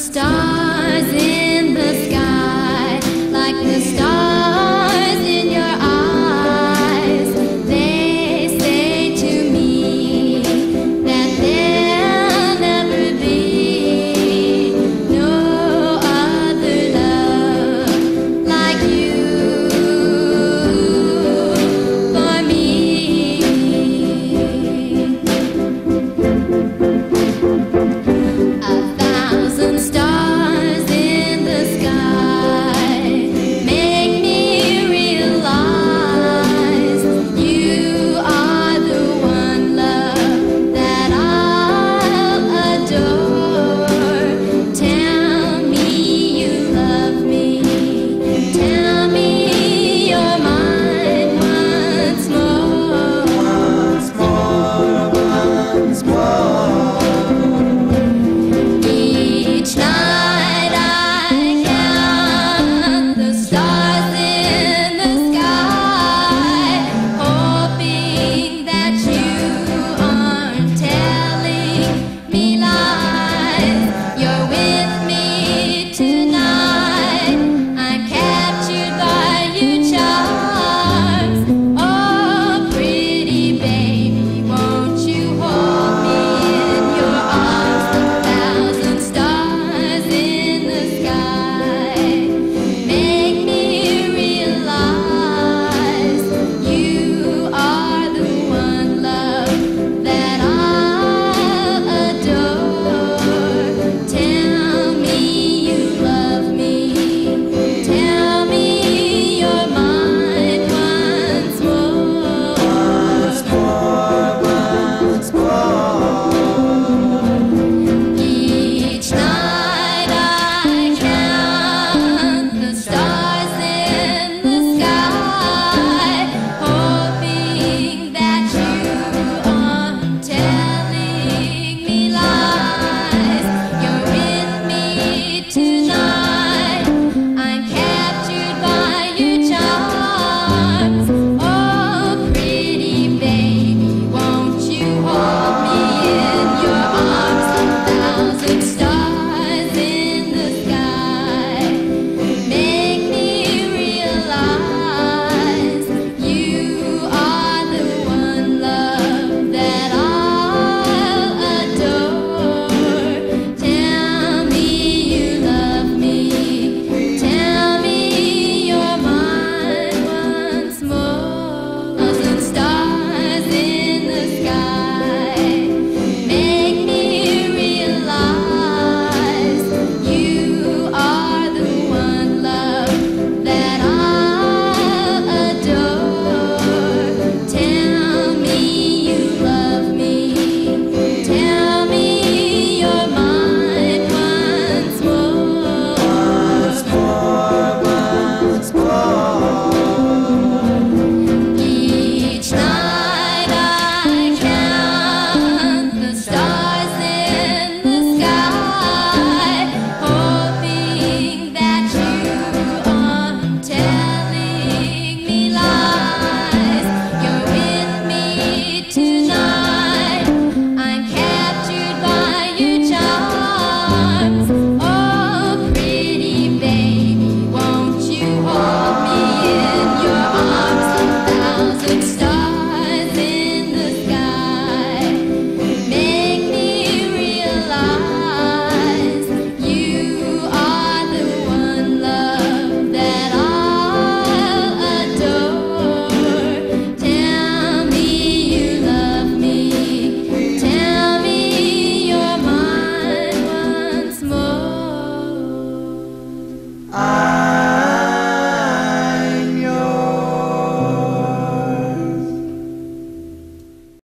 stop.